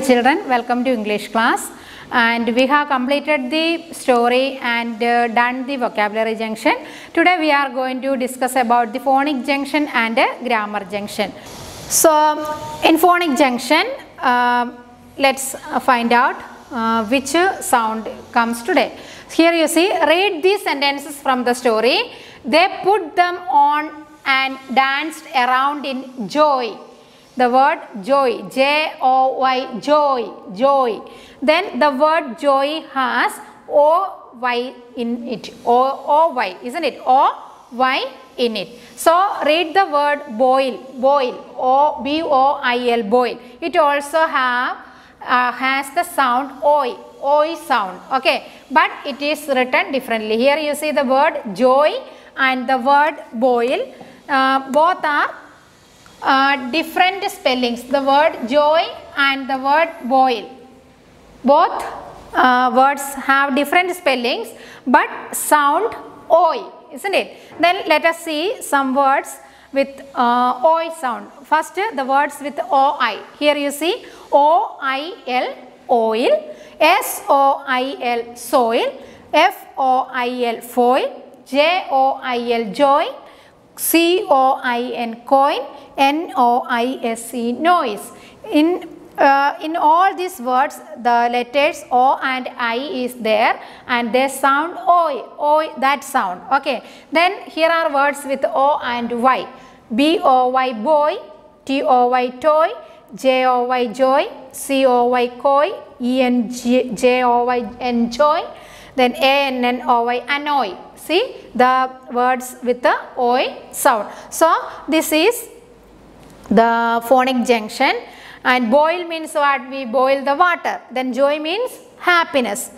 children, welcome to English class. And we have completed the story and uh, done the vocabulary junction. Today we are going to discuss about the phonic junction and uh, grammar junction. So, in phonic junction, uh, let's find out uh, which sound comes today. Here you see, read these sentences from the story. They put them on and danced around in joy the word joy j o y joy joy. Then the word joy has o y in it. O o y isn't it? O y in it. So read the word boil boil. O b o i l boil. It also have uh, has the sound oi oi sound. Okay but it is written differently. Here you see the word joy and the word boil. Uh, both are uh, different spellings. The word joy and the word boil. Both uh, words have different spellings but sound oi isn't it? Then let us see some words with uh, oi sound. First the words with oi here you see o i l oil. S o i l soil. F o i l foil. J o i l joy C O I N coin, N O I S E noise. In uh, in all these words, the letters O and I is there, and they sound oi, oi that sound. Okay. Then here are words with O and Y. B O Y boy, T O Y toy, J O Y joy, C O Y koi, E N J, J O Y enjoy, then A N N O Y annoy see the words with the oi sound. So this is the phonic junction. And boil means what? We boil the water. Then joy means happiness.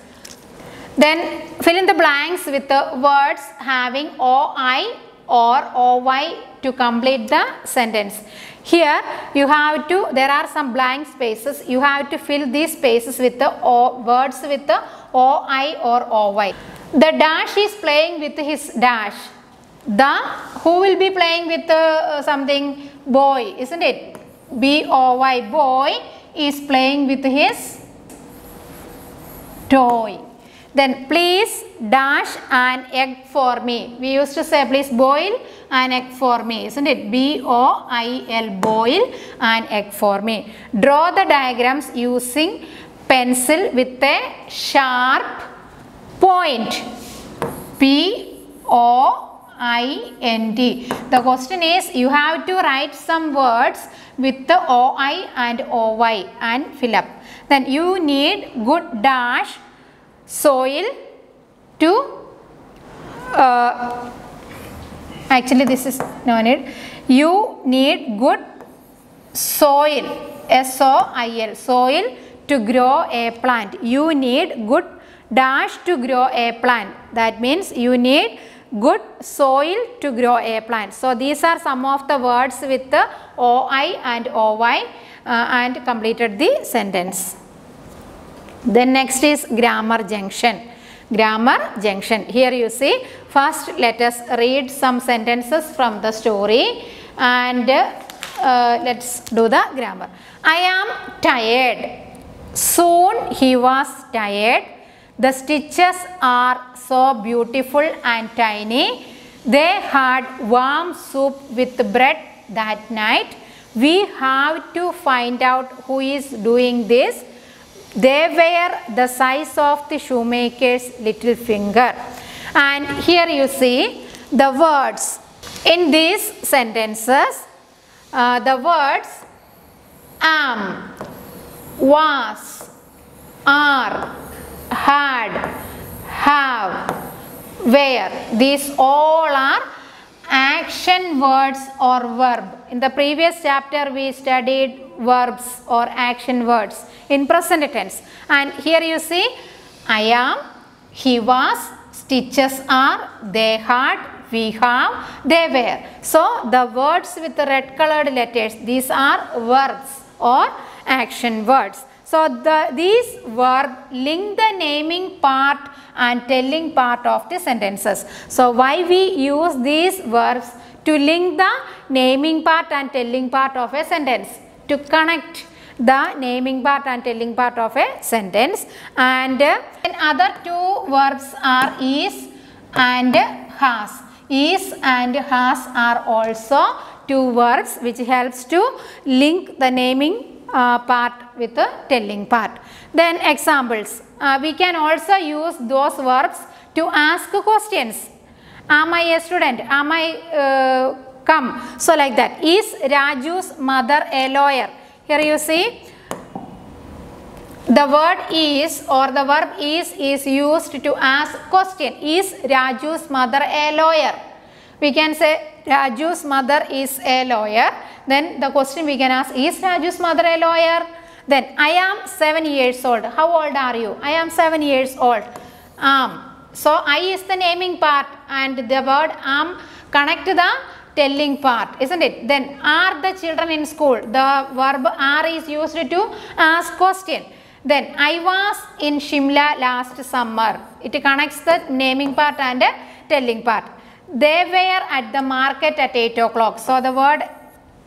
Then fill in the blanks with the words having oi or oy to complete the sentence. Here you have to there are some blank spaces. You have to fill these spaces with the o, words with the oi or oy the dash is playing with his dash. The who will be playing with uh, something? Boy isn't it? B o y. Boy is playing with his toy. Then please dash an egg for me. We used to say please boil an egg for me isn't it? B o i l boil an egg for me. Draw the diagrams using pencil with a sharp point P O I N D. The question is you have to write some words with the O I and O Y and fill up. Then you need good dash soil to uh, actually this is no need. You need good soil S O I L soil to grow a plant. You need good dash to grow a plant. That means you need good soil to grow a plant. So these are some of the words with the oi and oy uh, and completed the sentence. Then next is grammar junction. Grammar junction. Here you see first let us read some sentences from the story and uh, let's do the grammar. I am tired soon he was tired the stitches are so beautiful and tiny. They had warm soup with bread that night. We have to find out who is doing this. They were the size of the shoemaker's little finger. And here you see the words. In these sentences, uh, the words am, was, are, had, have, where. These all are action words or verb. In the previous chapter we studied verbs or action words in present tense. And here you see I am, he was, stitches are, they had, we have, they were. So the words with the red colored letters, these are verbs or action words. So the, these verb link the naming part and telling part of the sentences. So why we use these verbs to link the naming part and telling part of a sentence to connect the naming part and telling part of a sentence and uh, then other two verbs are is and has is and has are also two verbs which helps to link the naming uh, part with the telling part. Then examples. Uh, we can also use those verbs to ask questions. Am i a student? Am i uh, come? So like that. Is raju's mother a lawyer? Here you see the word is or the verb is is used to ask question. Is raju's mother a lawyer? We can say raju's mother is a lawyer then the question we can ask is raju's mother a lawyer? Then i am 7 years old. How old are you? I am 7 years old. Um so i is the naming part and the word am connect to the telling part isn't it? Then are the children in school? The verb are is used to ask question. Then i was in shimla last summer. It connects the naming part and telling part. They were at the market at 8 o'clock. So the word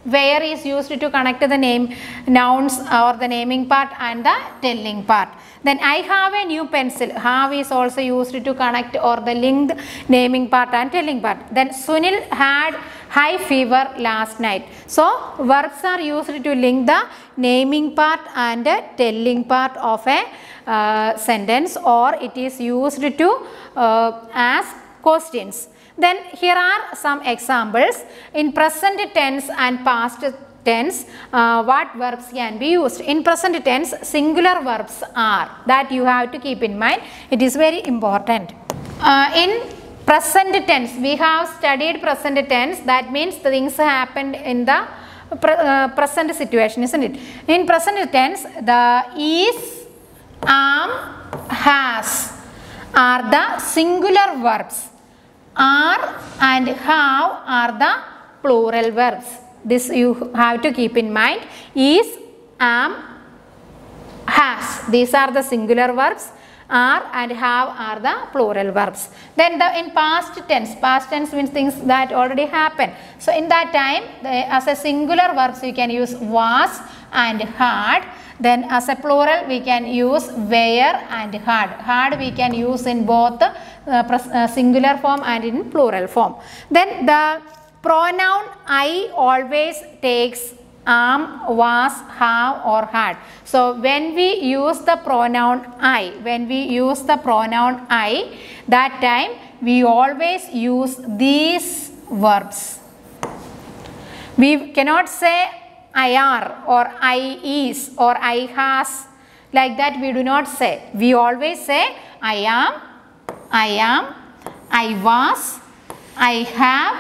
where is used to connect the name nouns or the naming part and the telling part. Then i have a new pencil. Have is also used to connect or the linked naming part and telling part. Then sunil had high fever last night. So verbs are used to link the naming part and telling part of a uh, sentence or it is used to uh, ask questions then here are some examples in present tense and past tense uh, what verbs can be used. In present tense singular verbs are that you have to keep in mind it is very important. Uh, in present tense we have studied present tense that means things happened in the pre uh, present situation isn't it. In present tense the is, am, has are the singular verbs are and have are the plural verbs. This you have to keep in mind. Is, am, has. These are the singular verbs. Are and have are the plural verbs. Then the in past tense, past tense means things that already happened. So in that time, the, as a singular verbs you can use was and had. Then as a plural we can use were and had. Had we can use in both uh, uh, singular form and in plural form. Then the pronoun I always takes am, was, have or had. So when we use the pronoun I, when we use the pronoun I, that time we always use these verbs. We cannot say I are or I is or I has like that we do not say. We always say I am, I am, I was, I have,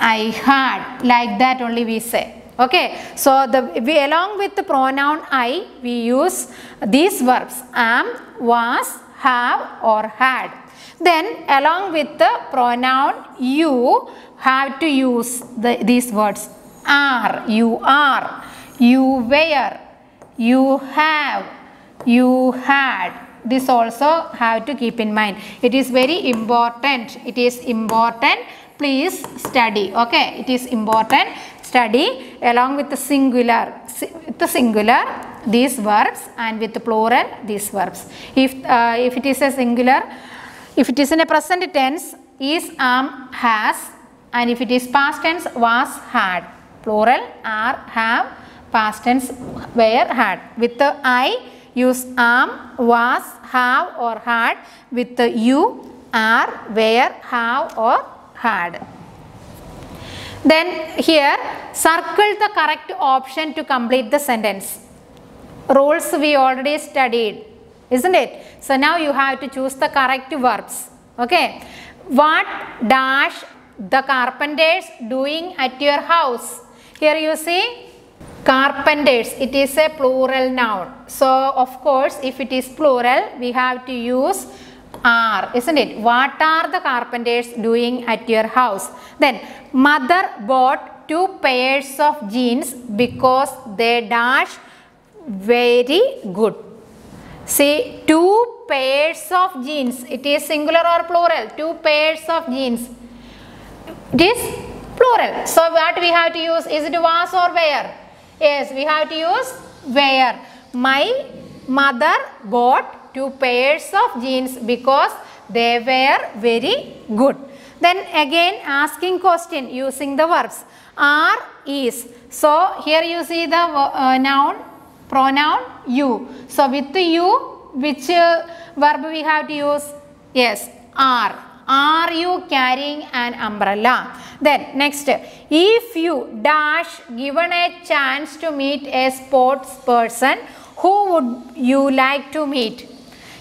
I had like that only we say. Okay, so the we along with the pronoun I we use these verbs am, was, have or had. Then along with the pronoun you have to use the, these words are, you are, you were, you have, you had. This also have to keep in mind. It is very important. It is important. Please study. Okay, it is important. Study along with the singular, the singular these verbs and with the plural these verbs. If uh, if it is a singular, if it is in a present tense, is, am, has, and if it is past tense, was, had plural are, have, past tense were, had. With the I, use am, was, have or had. With the you, are, were, have or had. Then here, circle the correct option to complete the sentence. Rules we already studied, isn't it? So now you have to choose the correct verbs. Okay. What dash the carpenters doing at your house? Here you see carpenters, it is a plural noun. So of course if it is plural we have to use are, isn't it? What are the carpenters doing at your house? Then mother bought two pairs of jeans because they dash very good. See two pairs of jeans, it is singular or plural, two pairs of jeans. It is plural. So what we have to use, is it was or where? Yes, we have to use where my mother bought two pairs of jeans because they were very good. Then again asking question using the verbs. Are is. So here you see the uh, noun pronoun you. So with you which uh, verb we have to use? Yes are are you carrying an umbrella? Then next if you dash given a chance to meet a sports person who would you like to meet?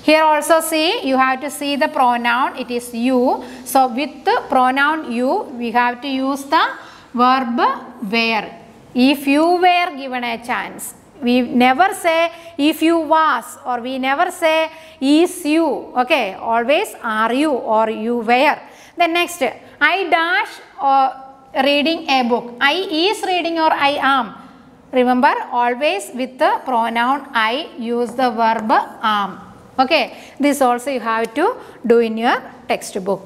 Here also see you have to see the pronoun it is you. So with the pronoun you we have to use the verb were if you were given a chance we never say if you was or we never say is you okay? Always are you or you were. Then next i dash or reading a book. I is reading or i am. Remember always with the pronoun i use the verb am. Okay? This also you have to do in your textbook.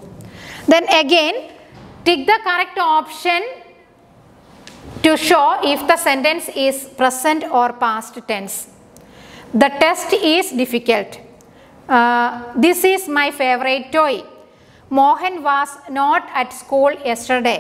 Then again tick the correct option to show if the sentence is present or past tense. The test is difficult. Uh, this is my favorite toy. Mohan was not at school yesterday.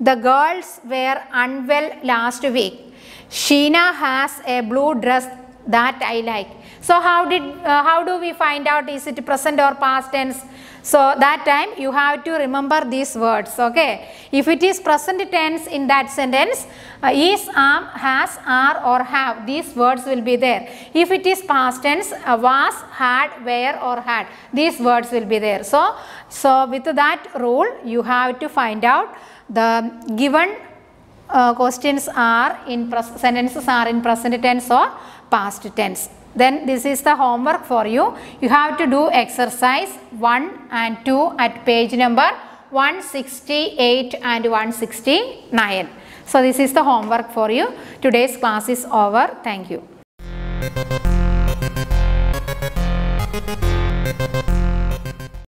The girls were unwell last week. Sheena has a blue dress that i like so how did uh, how do we find out is it present or past tense? So that time you have to remember these words okay? If it is present tense in that sentence uh, is am has are or have these words will be there. If it is past tense uh, was had were or had these words will be there. So so with that rule you have to find out the given uh, questions are in sentences are in present tense or past tense then this is the homework for you. You have to do exercise 1 and 2 at page number 168 and 169 so this is the homework for you. Today's class is over. Thank you